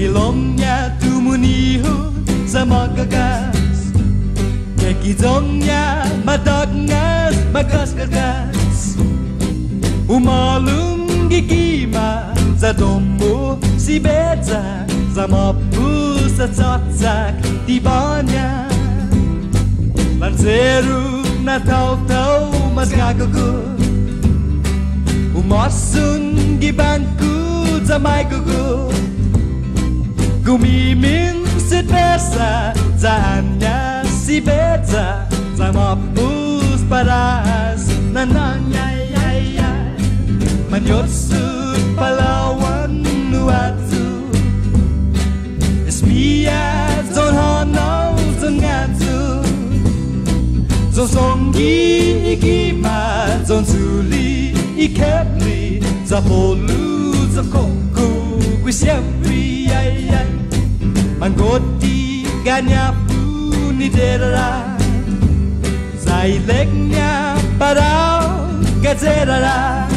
Babilonia tu muniho sa magagas Kekizomnia madagnas magaskagas Umalum gigima za domo si bedza za mapu sa tsatsak tibanya Lanceru na tau tau mas gagogo Umasun gibangku za mai gogo Gumimins persa za anya si bedza za mapus paras nananyayaya manotsot Palauan nuatsu Esmia zon hano zon ngatsu. Zon songi ikipa zon suli ikepli zapolu polu za koku gui siempre ay ay ni derara Zaileknya parau gazerara.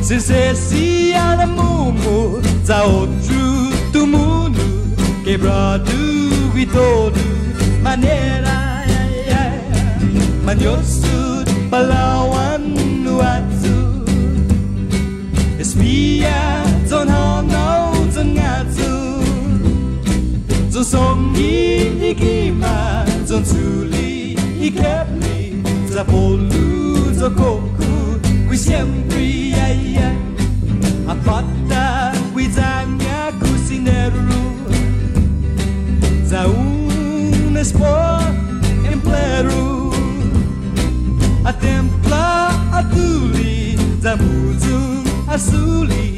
Sisesi ala mumu Za outro do mundo Quebrado e todo Maneira Manhoso So songi ikima Zonzuli ikepni Zapolu zokoku We siempre yaya Apata wizanya kusineru Za un espor emplero, A templa atuli Zamuzun asuli